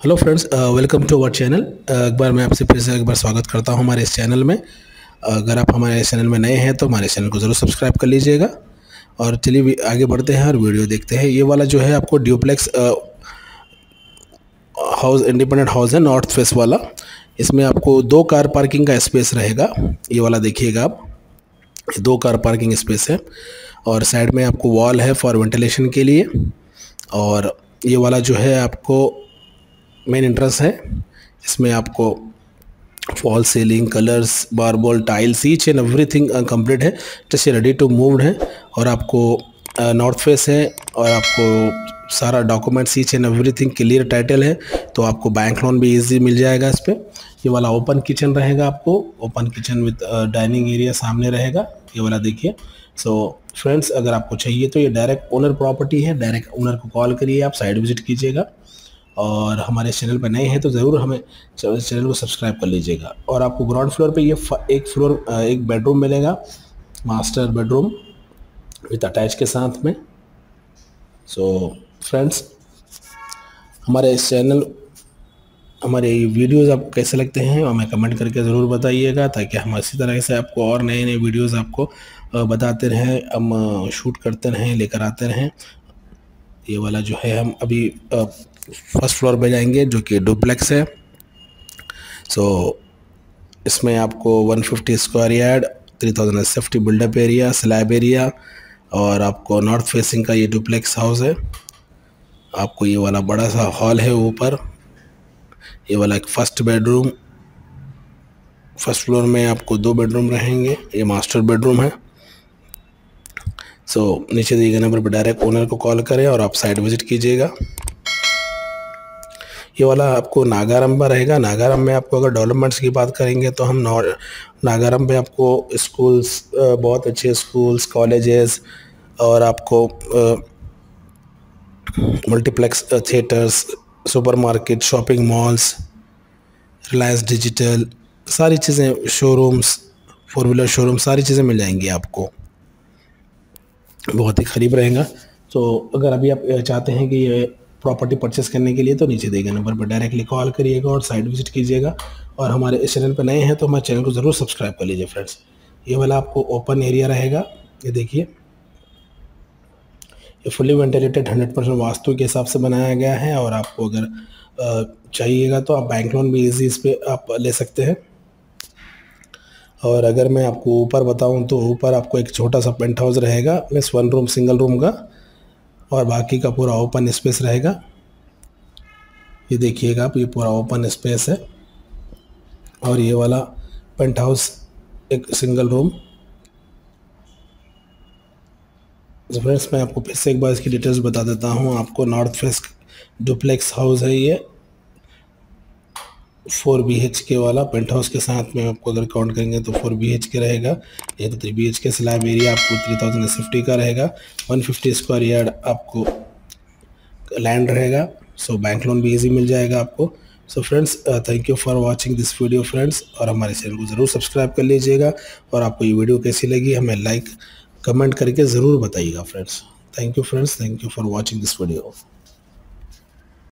Hello friends welcome to our channel एक बार मैं आपसे फिर से एक बार स्वागत करता हूँ हमारे इस चैनल में। अगर आप हमारे इस चैनल में नए हैं तो हमारे चैनल को ज़रूर सब्सक्राइब कर लीजिएगा। और चलिए आगे बढ़ते हैं और वीडियो देखते हैं। ये वाला जो है आपको ड्यूप्लेक्स हाउस इंडिपेंडेंट हाउस है नॉर्थ फेस वाला। इसमें आपको दो कार पार्किंग का स्पेस रहेगा। ये वाला देखिएगा आप। दो कार पार्किंग स्पेस है। और साइड में आपको वॉल है फॉर वेंटिलेशन के लिए। और ये वाला जो है आपको मेन इंट्रेंस है। इसमें आपको fall ceiling colours बारबॉल tiles each and everything complete है। जैसे रेडी टू मूव है और आपको नॉर्थ uh, फेस है और आपको सारा documents each and everything clear title है। तो आपको बैंक लोन भी इजी मिल जाएगा इस पर ये वाला ओपन किचन रहेगा आपको। Open kitchen with dining area सामने रहेगा। ये वाला देखिए। सो फ्रेंड्स अगर आपको चाहिए तो ये डायरेक्ट ओनर प्रॉपर्टी है। डायरेक्ट ओनर को कॉल करिए आप साइड विज़िट कीजिएगा। और हमारे चैनल पर नए हैं तो ज़रूर हमें चैनल को सब्सक्राइब कर लीजिएगा। और आपको ग्राउंड फ्लोर पे ये एक फ्लोर एक बेडरूम मिलेगा मास्टर बेडरूम विथ अटैच के साथ में। सो so, फ्रेंड्स हमारे इस चैनल हमारे वीडियोज़ आपको कैसे लगते हैं हमें कमेंट करके ज़रूर बताइएगा ताकि हम इसी तरह से आपको और नए नए वीडियोज़ आपको बताते रहें हम शूट करते रहें लेकर आते रहें। ये वाला जो है हम अभी फ़र्स्ट फ्लोर पे जाएँगे जो कि डुप्लेक्स है। सो so, इसमें आपको 150 square yard 3000 safety buildup area slab area और आपको नॉर्थ फेसिंग का ये डुप्लेक्स हाउस है। आपको ये वाला बड़ा सा हॉल है ऊपर। ये वाला एक फ़र्स्ट बेडरूम। फ़र्स्ट फ्लोर में आपको दो बेडरूम रहेंगे ये मास्टर बेडरूम है। सो so, नीचे दिए गए नंबर पर डायरेक्ट ओनर को कॉल करें और आप साइट विज़िट कीजिएगा। ये वाला आपको नागारम में रहेगा। नागारम में आपको अगर डेवलपमेंट्स की बात करेंगे तो हम नागारम में आपको स्कूल्स बहुत अच्छे स्कूल्स कॉलेजेस और आपको multiplex theatres supermarket shopping malls Reliance Digital सारी चीज़ें शोरूम्स फोर व्हीलर शोरूम सारी चीज़ें मिल जाएँगी आपको। बहुत ही करीब रहेगा। तो अगर अभी आप चाहते हैं कि ये प्रॉपर्टी परचेस करने के लिए तो नीचे देगा नंबर पर डायरेक्टली कॉल करिएगा और साइट विज़िट कीजिएगा। और हमारे इस चैनल पर नए हैं तो हमारे चैनल को ज़रूर सब्सक्राइब कर लीजिए फ्रेंड्स ये वाला आपको ओपन एरिया रहेगा। ये देखिए। ये fully ventilated hundred percent vastu के हिसाब से बनाया गया है और आपको अगर चाहिएगा तो आप बैंक लोन भी ईजी इस पर आप ले सकते हैं। और अगर मैं आपको ऊपर बताऊँ तो ऊपर आपको एक छोटा सा पेंट हाउस रहेगा। Means one room single room का। और बाकी का पूरा ओपन स्पेस रहेगा। ये देखिएगा आप, ये पूरा ओपन स्पेस है। और ये वाला पेंट हाउस एक सिंगल रूम फ्रेंड्स मैं आपको फिर से एक बार इसकी डिटेल्स बता देता हूँ। आपको नॉर्थ फेस्ट डुप्लेक्स हाउस है ये। फोर बी एच के वाला पेंट हाउस के साथ में आपको अगर काउंट करेंगे तो फोर बी एच के रहेगा। ये तो three B H K slab area आपको थ्री थाउज़ेंड फिफ्टी का रहेगा। वन फिफ्टी स्क्वायर यार्ड आपको लैंड रहेगा। सो बैंक लोन भी ईजी मिल जाएगा आपको। So friends thank you for watching this video friends और हमारे चैनल को ज़रूर सब्सक्राइब कर लीजिएगा और आपको ये वीडियो कैसी लगी, हमें लाइक कमेंट करके ज़रूर बताइएगा friends thank you friends thank you for watching this video